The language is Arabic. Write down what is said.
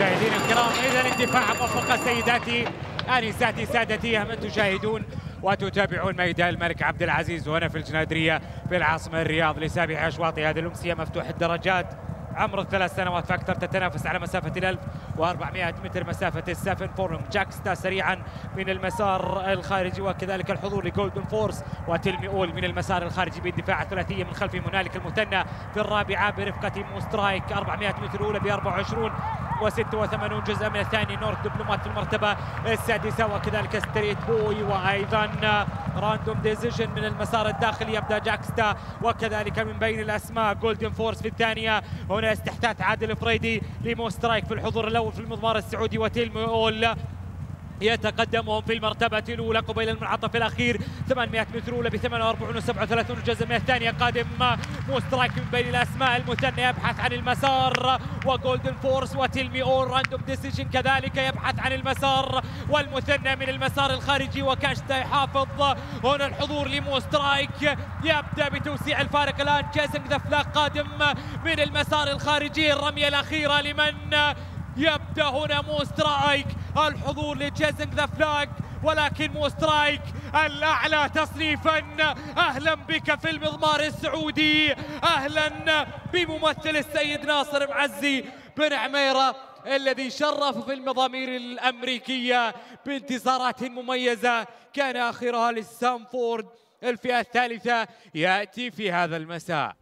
مشاهدينا الكرام. اذا اندفاع موفقه سيداتي انساتي سادتي من تشاهدون وتتابعون ميدان الملك عبد العزيز هنا في الجنادرية في العاصمة الرياض لسابع أشواط هذه الأمسية مفتوح الدرجات. عمر الثلاث سنوات فاكثر تتنافس على مسافة ال 1400 متر مسافة ال seven furlong. جاكستا سريعا من المسار الخارجي وكذلك الحضور لجولدن فورس وتلمي أول من المسار الخارجي بالدفاع الثلاثية من خلف هنالك المثنى في الرابعة برفقة موسترايك. 400 متر الأولى ب 24 و86 جزء من الثاني نورث دبلومات في المرتبة السادسة وكذلك ستريت بوي وأيضا راندوم ديزيجن من المسار الداخلي يبدأ جاكستا وكذلك من بين الأسماء جولدن فورس في الثانية. هنا استحثاث عادل فريدي لمو سترايك في الحضور الأول في المضمار السعودي وتيلم أول يتقدمهم في المرتبة الأولى قبيل المنعطف الأخير. 800 متر أولى ب 48 و37 جزء من الثانية. قادم موسترايك من بين الأسماء. المثنى يبحث عن المسار وجولدن فورس وتلمي أول راندوم ديسيجن كذلك يبحث عن المسار. والمثنى من المسار الخارجي وكاشتا يحافظ هنا الحضور لموسترايك يبدأ بتوسيع الفارق الآن. جيسنج ذا فلاك قادم من المسار الخارجي. الرمية الأخيرة لمن يبدأ هنا مو سترايك الحضور لجيسنج ذا فلاج. ولكن مو سترايك الأعلى تصنيفا. أهلا بك في المضمار السعودي. أهلا بممثل السيد ناصر معزي بن عميره الذي شرف في المضامير الأمريكية بانتصارات مميزة. كان آخرها للسامفورد الفئة الثالثة يأتي في هذا المساء.